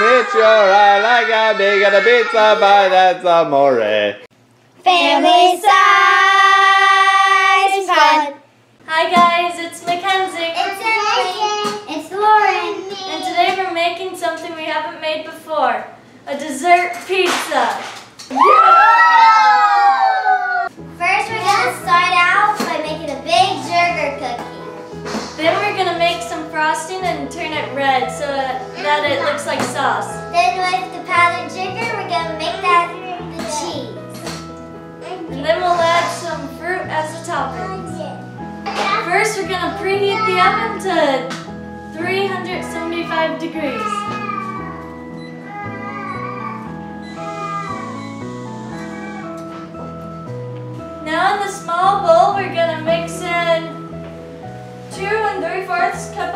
when it's your eye like a big and a pizza pie that's amore. Eh? Family size fun. Hi guys, it's Mackenzie. It's Emily. It's Lauren. And today we're making something we haven't made before. A dessert pizza. First, we're gonna frosting and turn it red so that it looks like sauce. Then with the powdered sugar, we're gonna make that the cheese. And then we'll add some fruit as a topping. First, we're gonna preheat the oven to 375 degrees. Now in the small bowl, we're gonna mix in two and three fourths cup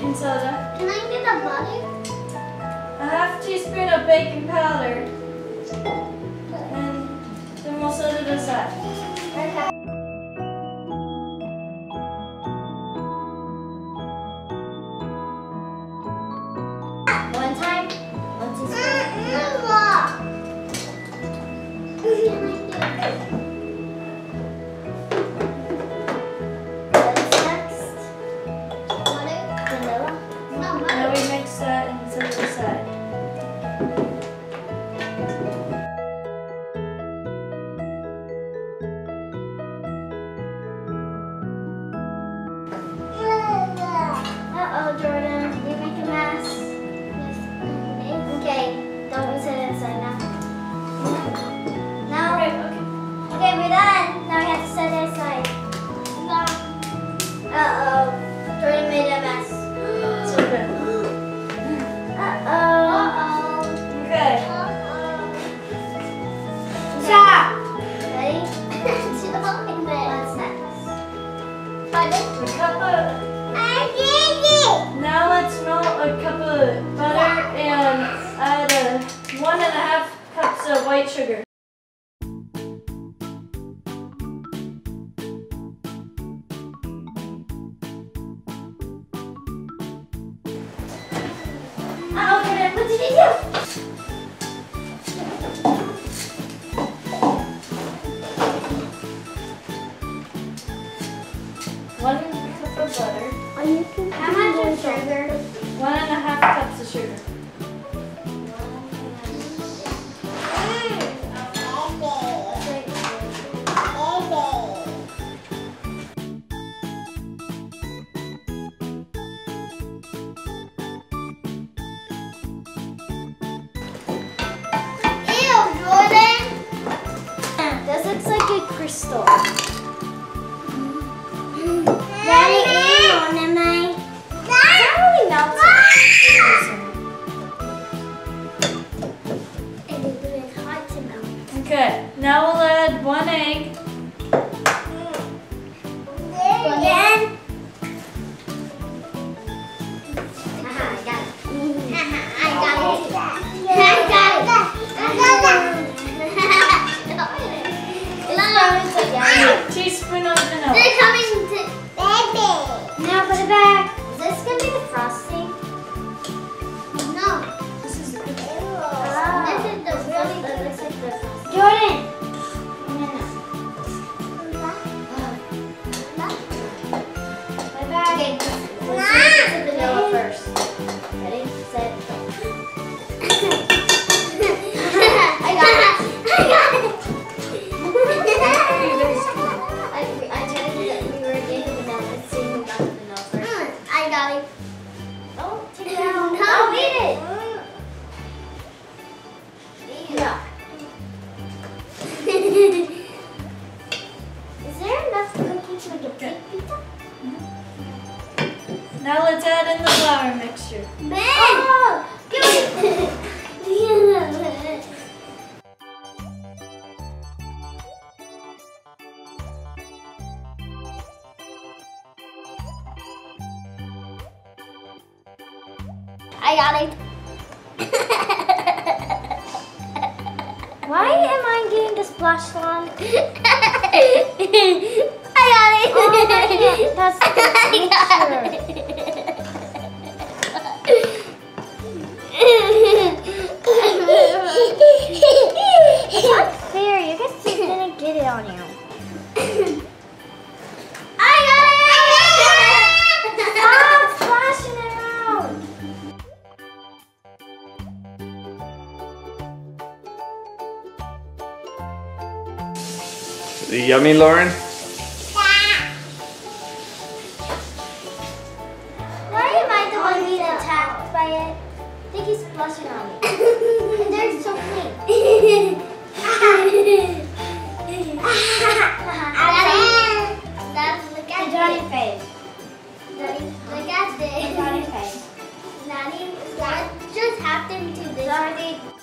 baking soda. Can I get the butter? A half teaspoon of baking powder. And then we'll set it aside. White sugar. Uh-oh, Jordan, what did you do? One cup of butter, How much of sugar? one and a half cups of sugar. Crystal. Daddy, ew, am I? That really melted. And it's hard to melt. Okay, now we'll add one egg, mixture. Ben! Oh. I got it. Why am I getting the splash on? I got it. Oh test It's didn't on you. I got it! Stop splashing it around. Is it yummy, Lauren? That's look at Johnny face. Look at this. Johnny face. Nanny, just happened to this. Johnny.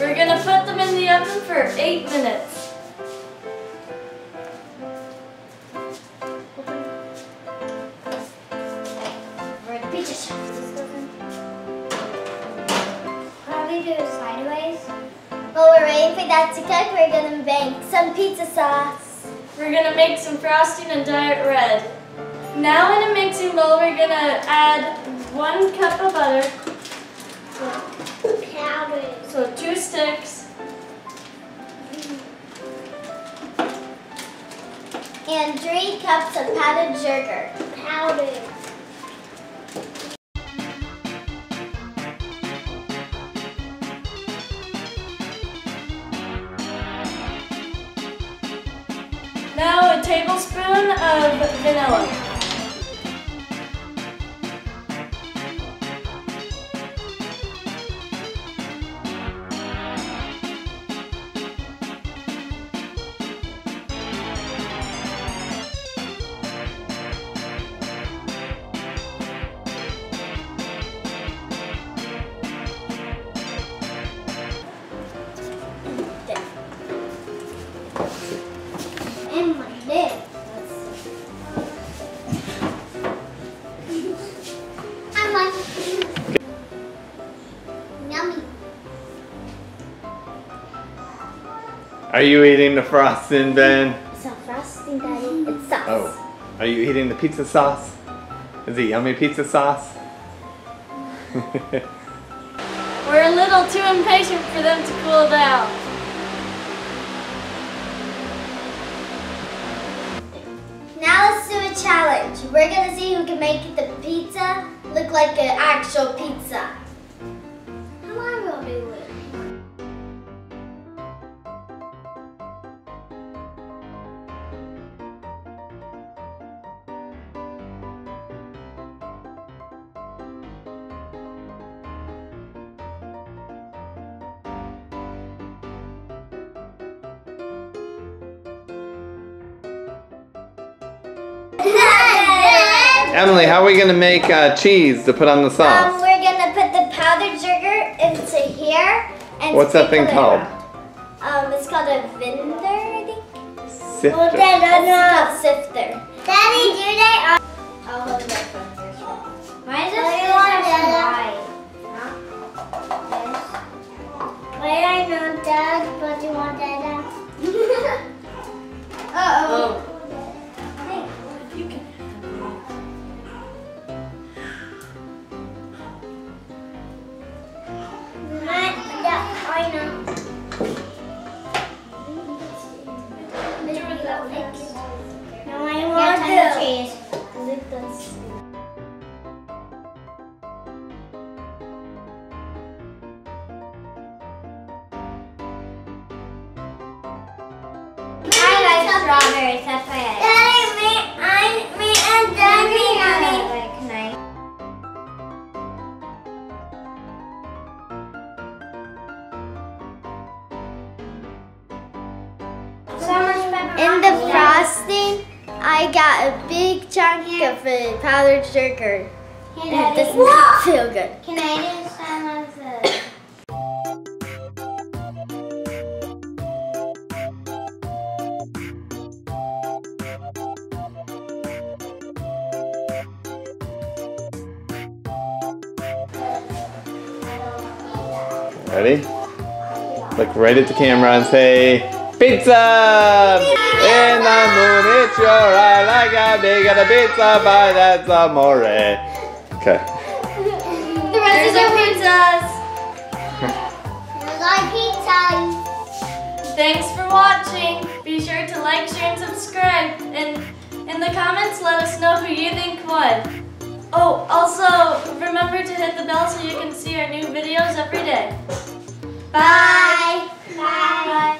We're gonna put them in the oven for eight minutes. That to cook, we're gonna make some pizza sauce. We're gonna make some frosting and dye it red. Now in a mixing bowl, we're gonna add one cup of butter, Powder. so two sticks, And three cups of powdered sugar. Powder. Tablespoon of vanilla. Are you eating the frosting, Ben? It's not frosting, Daddy. It's sauce. Oh. Are you eating the pizza sauce? Is it yummy pizza sauce? We're a little too impatient for them to cool down. Now let's do a challenge. We're gonna see who can make the pizza look like an actual pizza. Emily, how are we gonna make uh, cheese to put on the Um, sauce? we're gonna put the powdered sugar into here. And What's that thing called? Um, it's called a vinder, I think. Sifter. It's called sifter. Daddy, do they? No, I want to. cheese. I frosting, I got a big chunk of a powdered sugar. And it does not feel good. Can I do some of the... Ready? Look right at the camera and say, Pizza! In the moon, it's your eye like a big of the pizza by that's amore. Okay. The rest There's of our the pizzas. like pizza. Thanks for watching. Be sure to like, share, and subscribe. And in the comments, let us know who you think won. Oh, also remember to hit the bell so you can see our new videos every day. Bye! Bye.